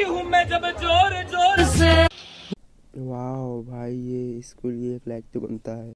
आई हूँ मैं जब ज़ोर ज़ोर से। वाह भाई, ये स्कूल, ये फ्लैग तो बनता है।